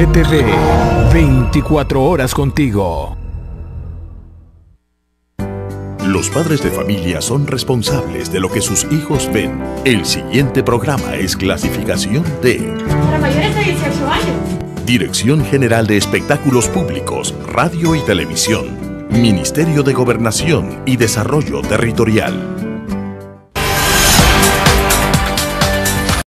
BTV, 24 horas contigo. Los padres de familia son responsables de lo que sus hijos ven. El siguiente programa es clasificación D. Para mayores de 18 años. Dirección General de Espectáculos Públicos, Radio y Televisión. Ministerio de Gobernación y Desarrollo Territorial.